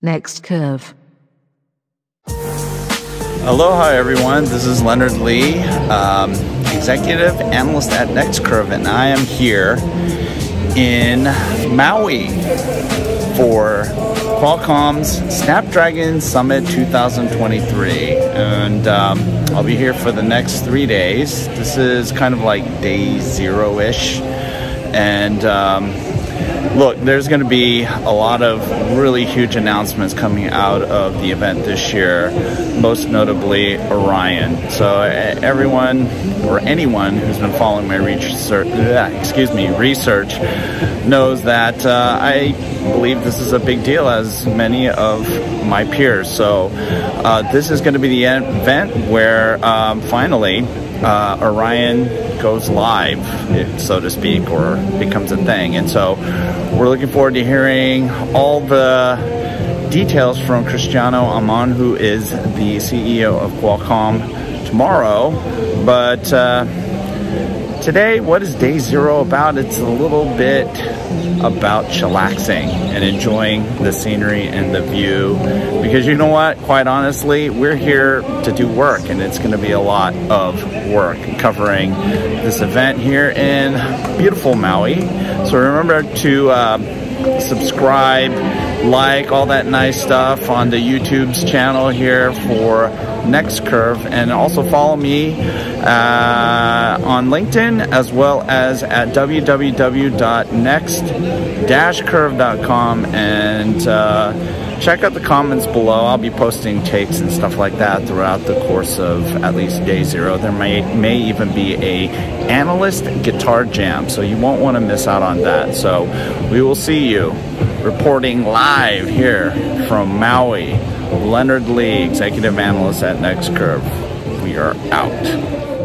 Next curve. Aloha, everyone. This is Leonard Lee, um, executive analyst at NextCurve, and I am here in Maui for Qualcomm's Snapdragon Summit 2023. And um, I'll be here for the next three days. This is kind of like day zero ish. And um, look, there's going to be a lot of really huge announcements coming out of the event this year, most notably Oryon. So everyone or anyone who's been following my research, excuse me, research knows that uh, I believe this is a big deal as many of my peers. So uh, this is going to be the event where um, finally uh, Oryon goes live, so to speak, or becomes a thing. And so we're looking forward to hearing all the details from Cristiano Amon, who is the CEO of Qualcomm tomorrow. But uh, today, what is day zero about? It's a little bit about chillaxing and enjoying the scenery and the view. Because you know what? Quite honestly, we're here to do work, and it's going to be a lot of work covering this event here in beautiful Maui. So remember to uh, subscribe, like, all that nice stuff on the YouTube's channel here for Next Curve, and also follow me uh, on LinkedIn as well as at www.next-curve.com and uh, check out the comments below. I'll be posting takes and stuff like that throughout the course of at least day zero. There may may even be a analyst guitar jam, so you won't want to miss out on that. So we will see you reporting live here from Maui. Leonard Lee, Executive Analyst at Next Curve. We are out.